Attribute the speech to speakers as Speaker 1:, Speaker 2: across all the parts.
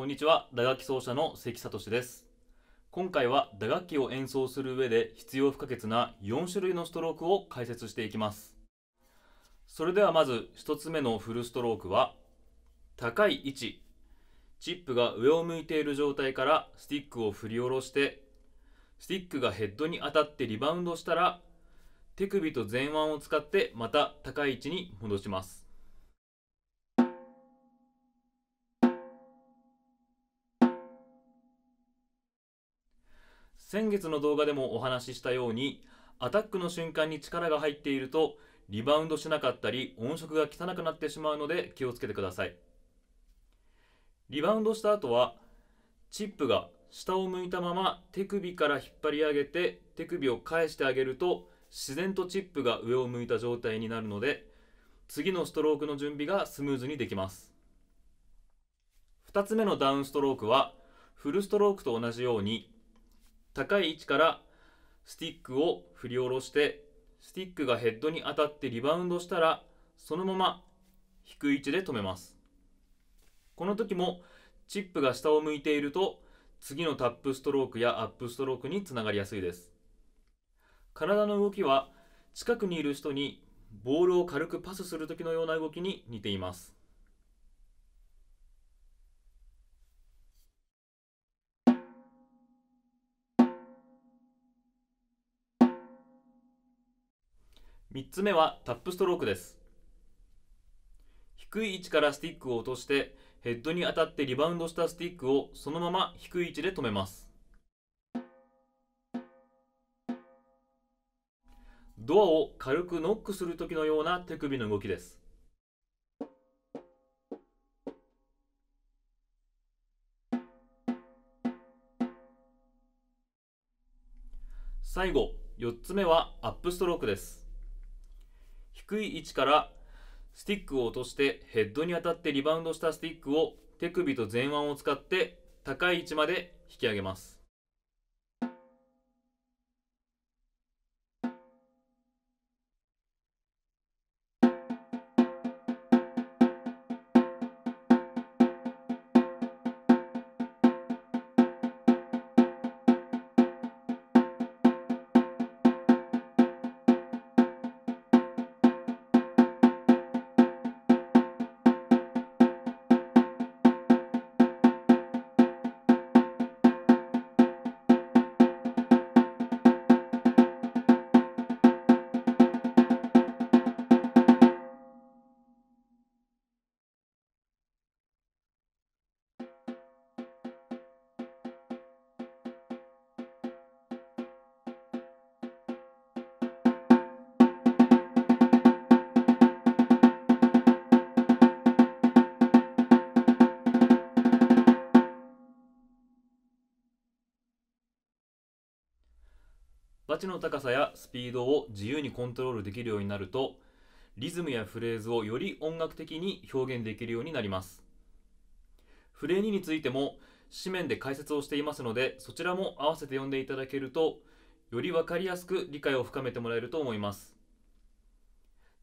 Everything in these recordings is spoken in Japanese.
Speaker 1: こんにちは。打楽器奏者の関聡です。今回は打楽器を演奏する上で必要不可欠な4種類のストロークを解説していきます。それではまず1つ目のフルストロークは高い位置。チップが上を向いている状態からスティックを振り下ろしてスティックがヘッドに当たってリバウンドしたら手首と前腕を使ってまた高い位置に戻します。先月の動画でもお話ししたようにアタックの瞬間に力が入っているとリバウンドしなかったり音色が汚くなってしまうので気をつけてください。リバウンドした後はチップが下を向いたまま手首から引っ張り上げて手首を返してあげると自然とチップが上を向いた状態になるので次のストロークの準備がスムーズにできます。2つ目のダウンストロークはフルストロークと同じように高い位置からスティックを振り下ろしてスティックがヘッドに当たってリバウンドしたらそのまま低い位置で止めます。この時もチップが下を向いていると次のタップストロークやアップストロークにつながりやすいです。体の動きは近くにいる人にボールを軽くパスする時のような動きに似ています。3つ目はタップストロークです。低い位置からスティックを落としてヘッドに当たってリバウンドしたスティックをそのまま低い位置で止めます。ドアを軽くノックする時のような手首の動きです。最後4つ目はアップストロークです。低い位置からスティックを落としてヘッドに当たってリバウンドしたスティックを手首と前腕を使って高い位置まで引き上げます。バチの高さやスピードを自由にコントロールできるようになるとリズムやフレーズをより音楽的に表現できるようになります。フレー2についても紙面で解説をしていますのでそちらも合わせて読んでいただけるとより分かりやすく理解を深めてもらえると思います。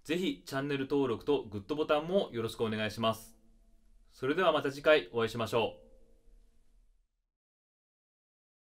Speaker 1: ぜひチャンネル登録とグッドボタンもよろしくお願いします。それではまた次回お会いしましょう。